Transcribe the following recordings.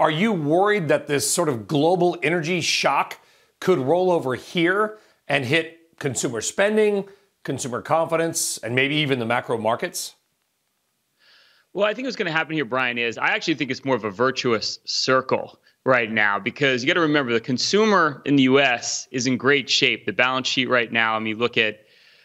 Are you worried that this sort of global energy shock could roll over here and hit consumer spending, consumer confidence, and maybe even the macro markets? Well, I think what's going to happen here, Brian, is I actually think it's more of a virtuous circle right now because you got to remember the consumer in the US is in great shape. The balance sheet right now, I mean, look at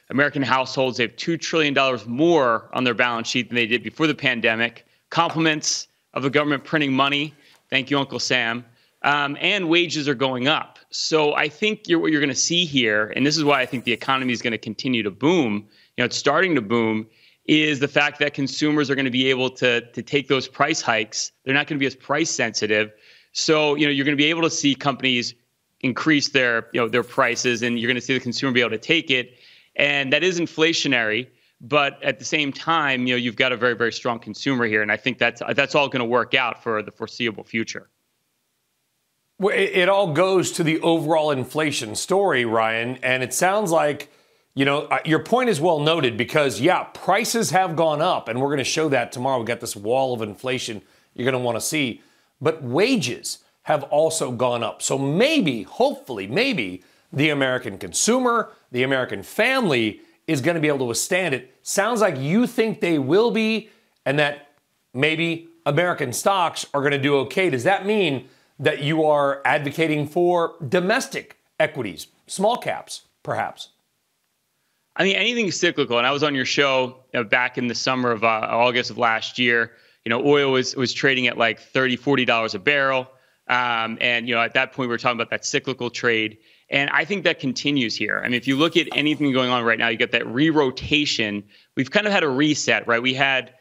American households, they have $2 trillion more on their balance sheet than they did before the pandemic. Compliments of the government printing money. Thank you, Uncle Sam. Um, and wages are going up. So I think you're, what you're going to see here, and this is why I think the economy is going to continue to boom. You know, it's starting to boom is the fact that consumers are going to be able to, to take those price hikes. They're not going to be as price sensitive. So, you know, you're going to be able to see companies increase their, you know, their prices and you're going to see the consumer be able to take it. And that is inflationary, but at the same time, you know, you've got a very, very strong consumer here. And I think that's that's all going to work out for the foreseeable future. Well, it all goes to the overall inflation story, Ryan, and it sounds like you know, uh, your point is well noted because, yeah, prices have gone up, and we're going to show that tomorrow. We got this wall of inflation you're going to want to see, but wages have also gone up. So maybe, hopefully, maybe the American consumer, the American family is going to be able to withstand it. Sounds like you think they will be, and that maybe American stocks are going to do okay. Does that mean that you are advocating for domestic equities, small caps, perhaps? I mean, anything cyclical. And I was on your show you know, back in the summer of uh, August of last year. You know, oil was was trading at like 30 40 dollars a barrel, um, and you know at that point we were talking about that cyclical trade. And I think that continues here. I mean, if you look at anything going on right now, you get that re-rotation. We've kind of had a reset, right? We had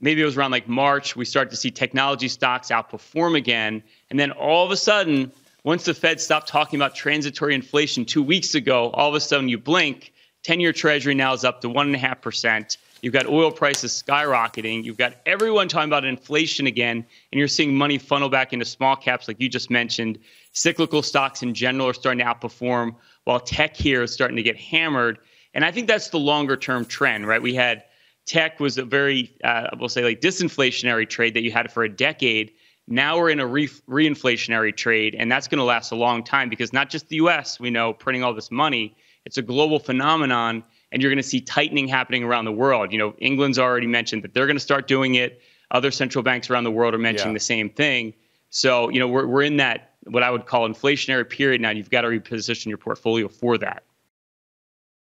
maybe it was around like March, we start to see technology stocks outperform again, and then all of a sudden, once the Fed stopped talking about transitory inflation two weeks ago, all of a sudden you blink 10 year treasury now is up to 1.5%. You've got oil prices skyrocketing. You've got everyone talking about inflation again, and you're seeing money funnel back into small caps, like you just mentioned. Cyclical stocks in general are starting to outperform, while tech here is starting to get hammered. And I think that's the longer term trend, right? We had tech was a very, uh, we'll say, like disinflationary trade that you had for a decade. Now we're in a re- reinflationary trade, and that's going to last a long time because not just the US, we know, printing all this money it's a global phenomenon, and you're going to see tightening happening around the world. You know, England's already mentioned that they're going to start doing it. Other central banks around the world are mentioning yeah. the same thing. So, you know, we're, we're in that what I would call inflationary period now. You've got to reposition your portfolio for that.